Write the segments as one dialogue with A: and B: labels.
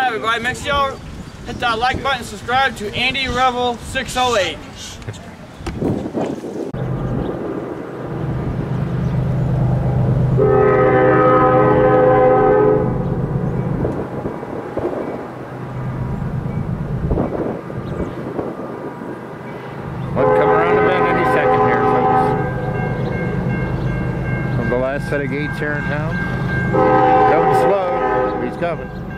A: right, everybody. Make sure y'all hit that like button, subscribe to Andy Revello 608.
B: One come around the bend any second here. From the last set of gates here in town. Coming slow, he's coming.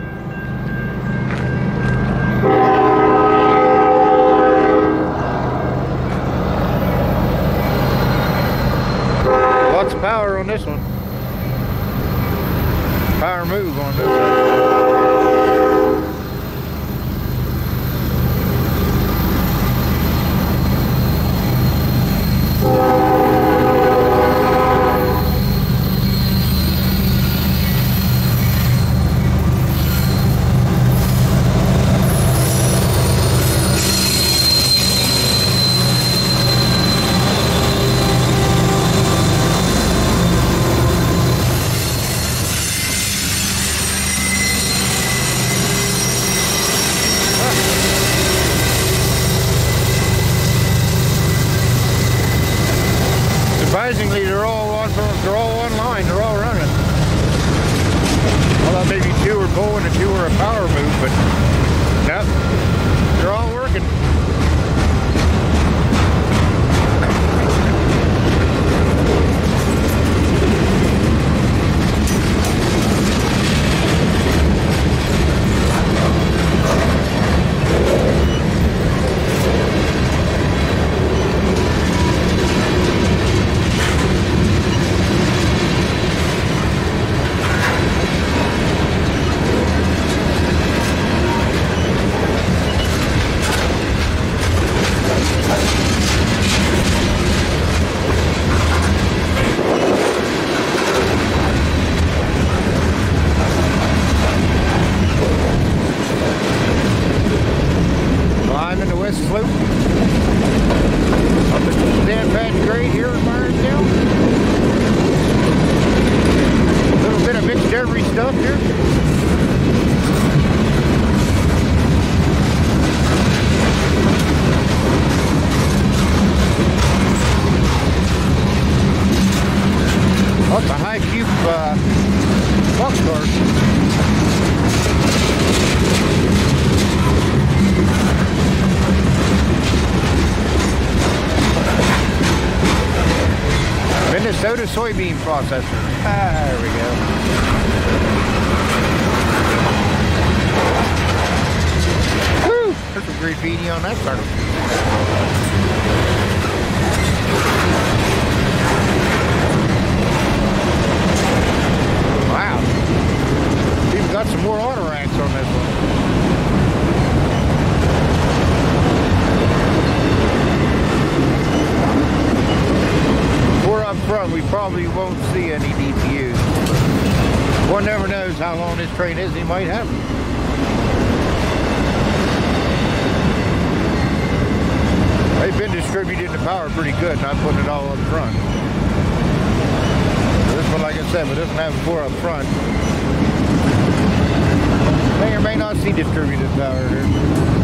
B: Climbing the west slope. Up at Sand Patch Grade here in Meyersdale. A little bit of mixed every stuff here. Lots of high cube uh, boxcars. Minnesota soybean processor. Ah, there we go. There's some graffiti on that sucker. Wow. Even got some more auto racks on this one. We're up front, we probably won't see any DPUs. One never knows how long this train is, he might have them. They've been distributing the power pretty good, not putting it all up front. This one, like I said, but doesn't have four up front. May or may not see distributed power here.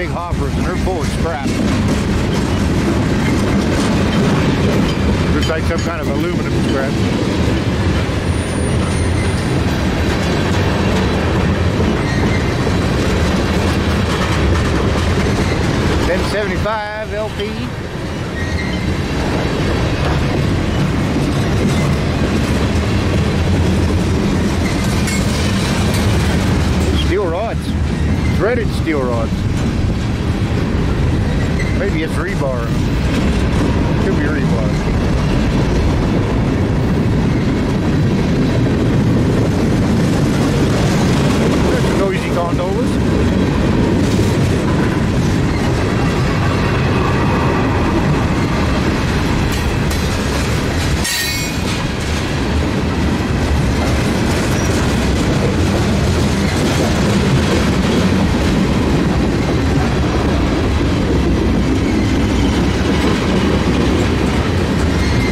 B: Big hoppers and they're full of scrap. Looks like some kind of aluminum scrap. Seventy five LP. Steel rods. Threaded steel rods. Maybe it's rebar. Could be rebar. Noisy gondolas.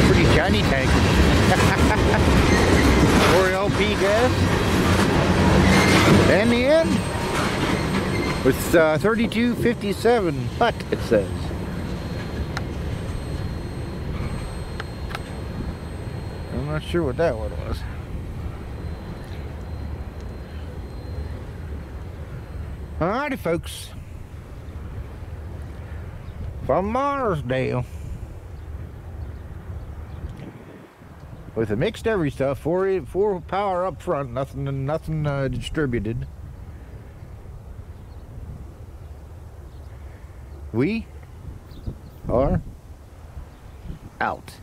B: Pretty shiny tank. Or LP gas. And the end. With uh, 3257 putt, it says. I'm not sure what that one was. Alrighty, folks. From Meyersdale. with a mixed every stuff, four four power up front, nothing nothing uh, distributed. We are out.